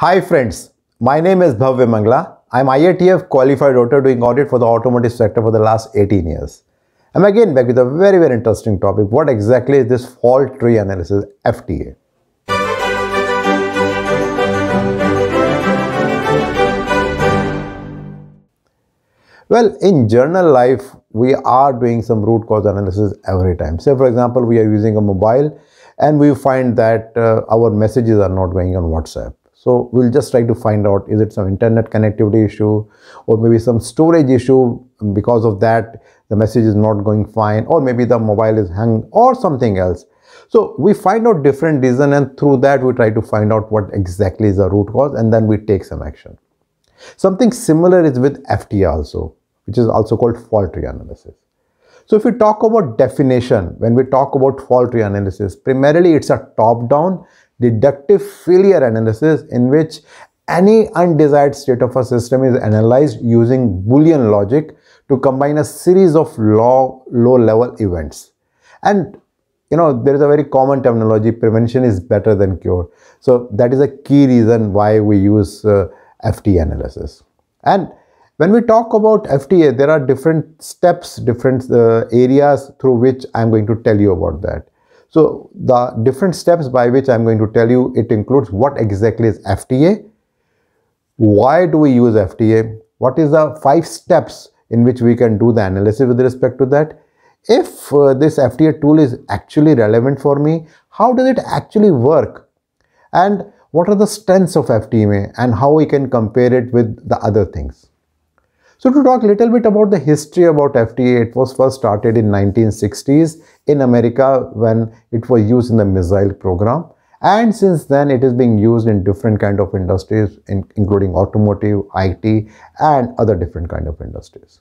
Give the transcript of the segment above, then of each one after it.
Hi friends, my name is Bhavya Mangla. I'm IATF qualified auditor doing audit for the automotive sector for the last 18 years. I'm again back with a very very interesting topic. What exactly is this fault tree analysis FTA? Well, in journal life, we are doing some root cause analysis every time. Say, for example, we are using a mobile and we find that uh, our messages are not going on WhatsApp. So we'll just try to find out is it some internet connectivity issue or maybe some storage issue because of that the message is not going fine or maybe the mobile is hung or something else. So we find out different reason and through that we try to find out what exactly is the root cause and then we take some action. Something similar is with FTA also which is also called fault tree analysis. So if we talk about definition, when we talk about fault tree analysis, primarily it's a top-down deductive failure analysis in which any undesired state of a system is analyzed using Boolean logic to combine a series of low, low-level events. And you know, there is a very common terminology, prevention is better than cure. So that is a key reason why we use uh, FT analysis. And when we talk about FTA, there are different steps, different uh, areas through which I'm going to tell you about that. So the different steps by which I'm going to tell you, it includes what exactly is FTA, why do we use FTA, what is the five steps in which we can do the analysis with respect to that, if uh, this FTA tool is actually relevant for me, how does it actually work, and what are the strengths of FTA and how we can compare it with the other things. So to talk a little bit about the history about FTA, it was first started in 1960s in America when it was used in the missile program. And since then, it is being used in different kind of industries, in, including automotive, IT, and other different kind of industries.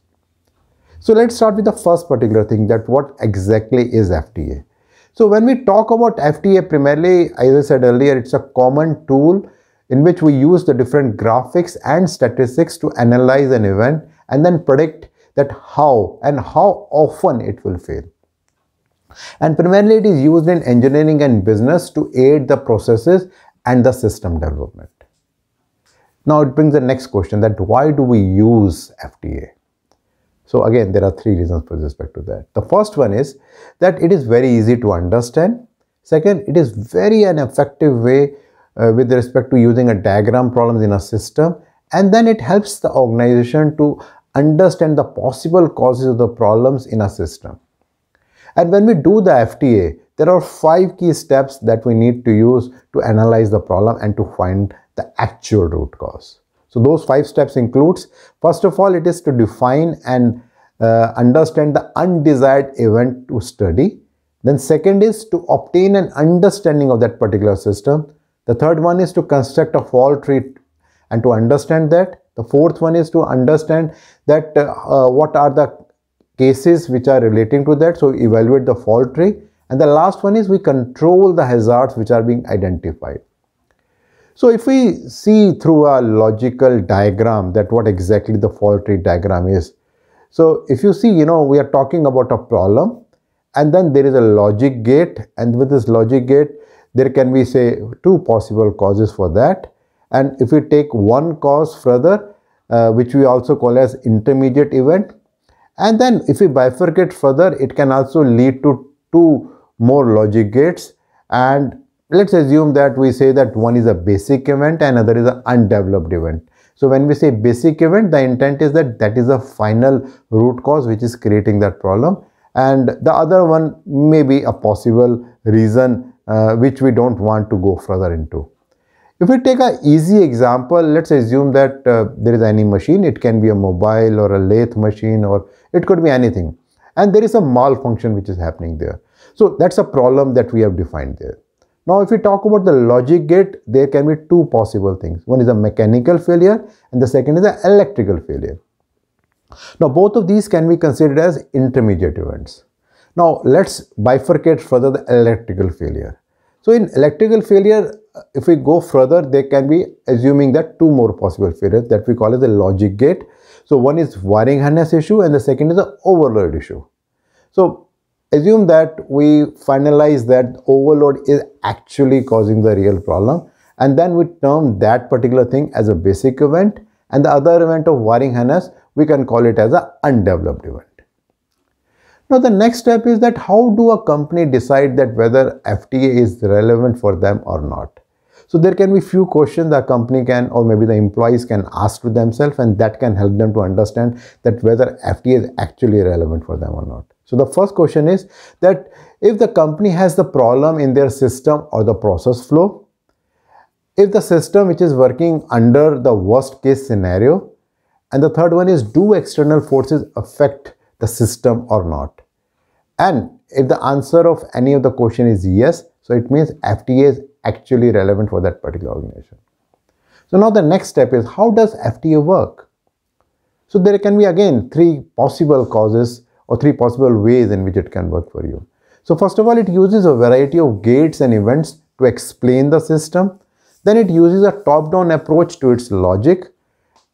So let's start with the first particular thing that what exactly is FTA. So when we talk about FTA, primarily, as I said earlier, it's a common tool in which we use the different graphics and statistics to analyze an event and then predict that how and how often it will fail. And primarily it is used in engineering and business to aid the processes and the system development. Now it brings the next question that why do we use FTA? So again, there are three reasons with respect to that. The first one is that it is very easy to understand. Second, it is very an effective way uh, with respect to using a diagram problems in a system and then it helps the organization to understand the possible causes of the problems in a system. And when we do the FTA, there are five key steps that we need to use to analyze the problem and to find the actual root cause. So those five steps includes, first of all, it is to define and uh, understand the undesired event to study. Then second is to obtain an understanding of that particular system. The third one is to construct a fault tree and to understand that. The fourth one is to understand that uh, uh, what are the cases which are relating to that. So evaluate the fault tree. And the last one is we control the hazards which are being identified. So if we see through a logical diagram that what exactly the fault tree diagram is. So if you see, you know, we are talking about a problem and then there is a logic gate and with this logic gate, there can be say two possible causes for that. And if we take one cause further, uh, which we also call as intermediate event, and then if we bifurcate further, it can also lead to two more logic gates. And let's assume that we say that one is a basic event and another is an undeveloped event. So when we say basic event, the intent is that that is a final root cause which is creating that problem. And the other one may be a possible reason uh, which we don't want to go further into. If we take an easy example, let's assume that uh, there is any machine. It can be a mobile or a lathe machine or it could be anything. And there is a malfunction which is happening there. So that's a problem that we have defined there. Now, if we talk about the logic gate, there can be two possible things. One is a mechanical failure and the second is an electrical failure. Now, both of these can be considered as intermediate events. Now, let's bifurcate further the electrical failure. So, in electrical failure, if we go further, there can be assuming that two more possible failures that we call as the logic gate. So one is wiring harness issue and the second is the overload issue. So assume that we finalize that overload is actually causing the real problem and then we term that particular thing as a basic event and the other event of wiring harness we can call it as a undeveloped event. Now the next step is that how do a company decide that whether FTA is relevant for them or not. So there can be few questions the company can or maybe the employees can ask to themselves and that can help them to understand that whether FTA is actually relevant for them or not. So the first question is that if the company has the problem in their system or the process flow, if the system which is working under the worst case scenario, and the third one is do external forces affect the system or not? And if the answer of any of the question is yes, so it means FTA is actually relevant for that particular organization. So now the next step is how does FTA work? So there can be again three possible causes or three possible ways in which it can work for you. So first of all, it uses a variety of gates and events to explain the system. Then it uses a top-down approach to its logic.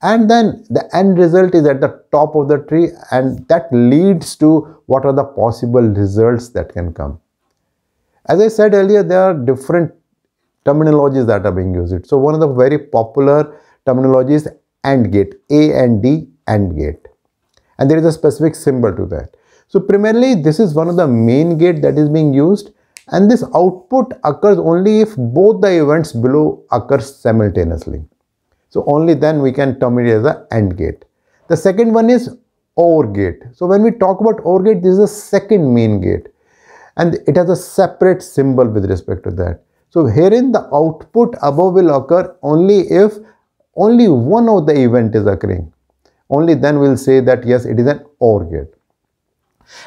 And then the end result is at the top of the tree and that leads to what are the possible results that can come. As I said earlier, there are different terminologies that are being used. So one of the very popular terminologies AND gate, A and D AND gate. And there is a specific symbol to that. So primarily this is one of the main gate that is being used and this output occurs only if both the events below occur simultaneously. So only then we can term it as the AND gate. The second one is OR gate. So when we talk about OR gate, this is the second main gate and it has a separate symbol with respect to that. So herein the output above will occur only if only one of the event is occurring. Only then we'll say that yes, it is an OR gate.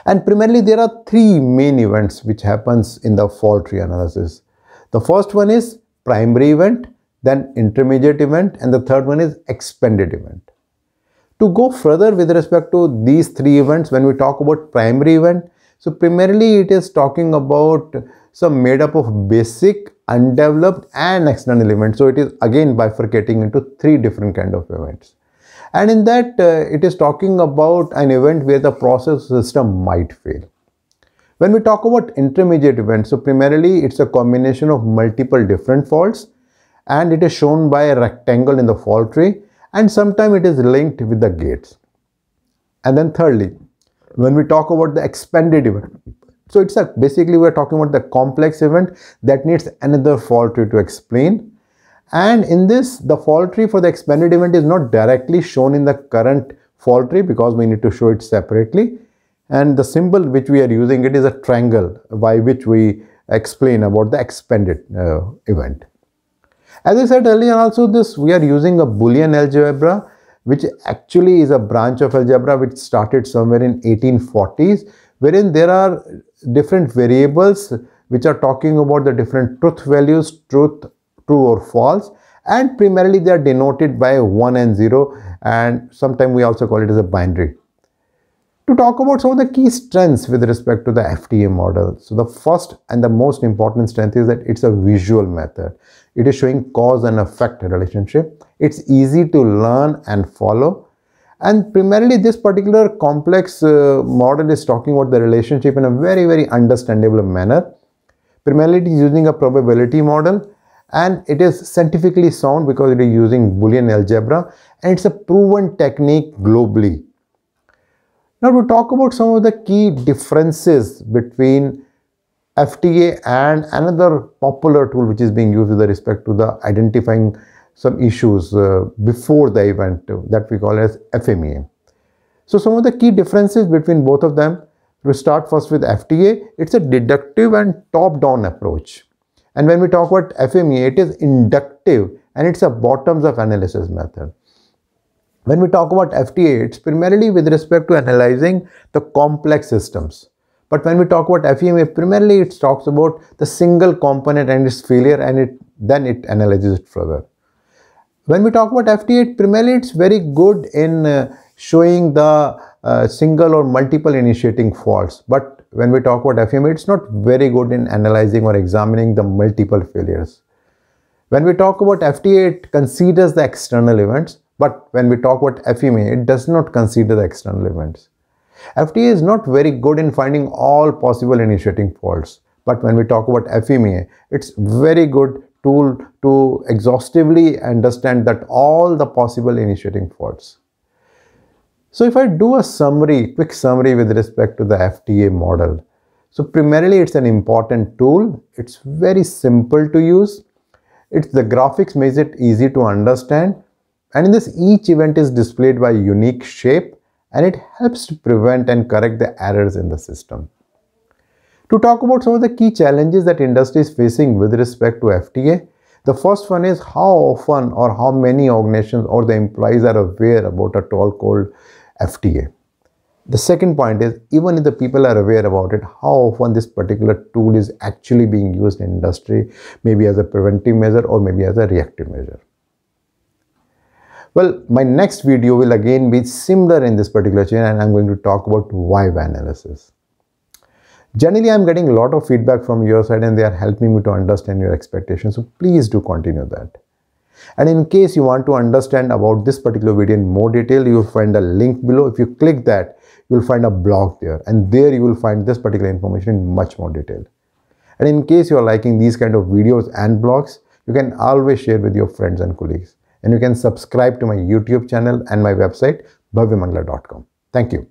And primarily there are three main events which happens in the fault tree analysis. The first one is primary event, then intermediate event and the third one is expanded event. To go further with respect to these three events, when we talk about primary event, so primarily it is talking about some made up of basic, undeveloped and external events. So it is again bifurcating into three different kind of events. And in that uh, it is talking about an event where the process system might fail. When we talk about intermediate events, so primarily it's a combination of multiple different faults and it is shown by a rectangle in the fault tree and sometimes it is linked with the gates. And then thirdly, when we talk about the expanded event, so it's a basically we're talking about the complex event that needs another fault tree to explain. And in this, the fault tree for the expanded event is not directly shown in the current fault tree because we need to show it separately. And the symbol which we are using it is a triangle by which we explain about the expanded uh, event. As I said earlier also this we are using a Boolean algebra which actually is a branch of algebra which started somewhere in 1840s wherein there are different variables which are talking about the different truth values, truth, true or false and primarily they are denoted by 1 and 0 and sometimes we also call it as a binary. To talk about some of the key strengths with respect to the FTA model. So the first and the most important strength is that it's a visual method. It is showing cause and effect relationship. It's easy to learn and follow and primarily this particular complex uh, model is talking about the relationship in a very, very understandable manner. Primarily it is using a probability model and it is scientifically sound because it is using Boolean algebra and it's a proven technique globally. Now to talk about some of the key differences between FTA and another popular tool which is being used with respect to the identifying some issues uh, before the event that we call as FMEA. So some of the key differences between both of them, we start first with FTA, it's a deductive and top-down approach. And when we talk about FMEA, it is inductive and it's a bottoms-up analysis method. When we talk about FTA, it's primarily with respect to analyzing the complex systems. But when we talk about FMEA, primarily it talks about the single component and its failure and it then it analyzes it further. When we talk about FTA, primarily it's very good in uh, showing the uh, single or multiple initiating faults. But when we talk about FMEA, it's not very good in analyzing or examining the multiple failures. When we talk about FTA, it considers the external events. But when we talk about FMEA, it does not consider the external events. FTA is not very good in finding all possible initiating faults. But when we talk about FMEA, it's very good tool to exhaustively understand that all the possible initiating faults. So if I do a summary, quick summary with respect to the FTA model. So primarily it's an important tool. It's very simple to use. It's the graphics makes it easy to understand. And in this each event is displayed by unique shape and it helps to prevent and correct the errors in the system. To talk about some of the key challenges that industry is facing with respect to FTA, the first one is how often or how many organizations or the employees are aware about a tool called FTA. The second point is even if the people are aware about it, how often this particular tool is actually being used in industry, maybe as a preventive measure or maybe as a reactive measure. Well, my next video will again be similar in this particular chain and I'm going to talk about WIVE analysis. Generally, I'm getting a lot of feedback from your side and they are helping me to understand your expectations. So please do continue that. And in case you want to understand about this particular video in more detail, you will find a link below. If you click that, you'll find a blog there and there you will find this particular information in much more detail. And in case you are liking these kind of videos and blogs, you can always share with your friends and colleagues. And you can subscribe to my YouTube channel and my website, bhavyamangla.com. Thank you.